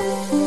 Música